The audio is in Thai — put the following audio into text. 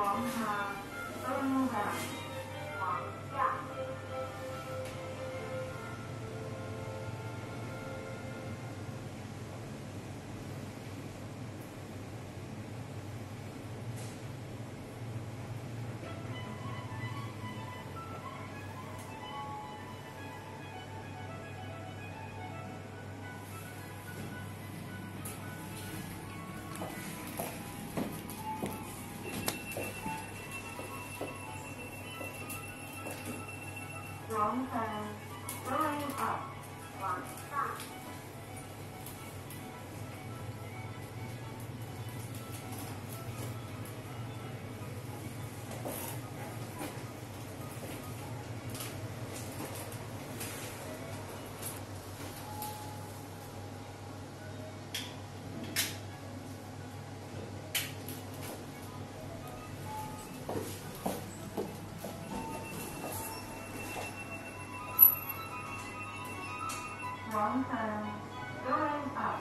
我们把灯弄了。wrong turn, going up, one stop. あ王三 going up